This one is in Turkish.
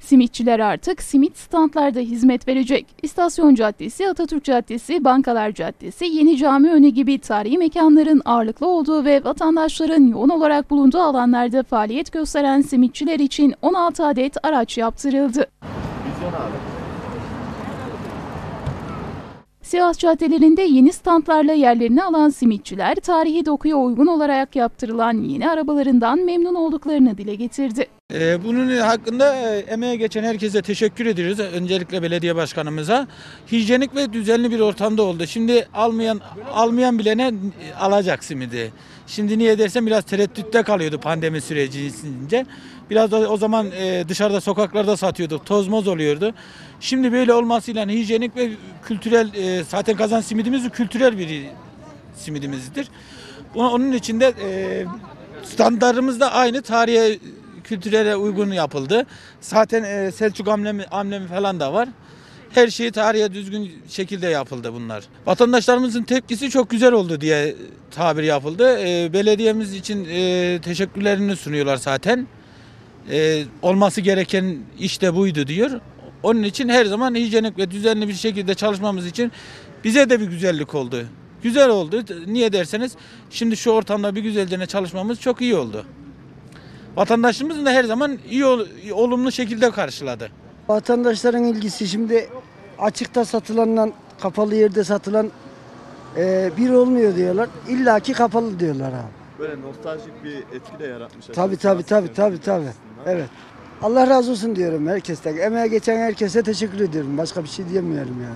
Simitçiler artık simit standlarda hizmet verecek. İstasyon Caddesi, Atatürk Caddesi, Bankalar Caddesi, Yeni Cami önü gibi tarihi mekanların ağırlıklı olduğu ve vatandaşların yoğun olarak bulunduğu alanlarda faaliyet gösteren simitçiler için 16 adet araç yaptırıldı. Sivas caddelerinde yeni standlarla yerlerini alan simitçiler tarihi dokuya uygun olarak yaptırılan yeni arabalarından memnun olduklarını dile getirdi. Ee, Bunun hakkında e, emeğe geçen herkese teşekkür ediyoruz. Öncelikle belediye başkanımıza. Hijyenik ve düzenli bir ortamda oldu. Şimdi almayan almayan bilene alacak simidi. Şimdi niye dersen biraz tereddütte kalıyordu pandemi sürecince. Biraz da o zaman e, dışarıda sokaklarda satıyorduk. Toz moz oluyordu. Şimdi böyle olmasıyla hijyenik ve kültürel e, zaten kazan simidimiz kültürel bir simidimizdir. Onun için de standartımız da aynı tarihe kültürele uygun yapıldı. Zaten e, Selçuk amblemi, amblemi falan da var. Her şey tarihe düzgün şekilde yapıldı bunlar. Vatandaşlarımızın tepkisi çok güzel oldu diye tabir yapıldı. E, belediyemiz için e, teşekkürlerini sunuyorlar zaten. E, olması gereken işte buydu diyor. Onun için her zaman hijyenik ve düzenli bir şekilde çalışmamız için bize de bir güzellik oldu. Güzel oldu. Niye derseniz şimdi şu ortamda bir güzelce çalışmamız çok iyi oldu. Vatandaşımız da her zaman iyi ol- olumlu şekilde karşıladı. Vatandaşların ilgisi şimdi açıkta satılanla kapalı yerde satılan e, bir olmuyor diyorlar. İlla ki kapalı diyorlar abi. Böyle nostaljik bir etki de yaratmış. Tabii tabii tabii tabii tabii. Evet. Allah razı olsun diyorum herkesten. Emeğe geçen herkese teşekkür ediyorum. Başka bir şey diyemiyorum yani.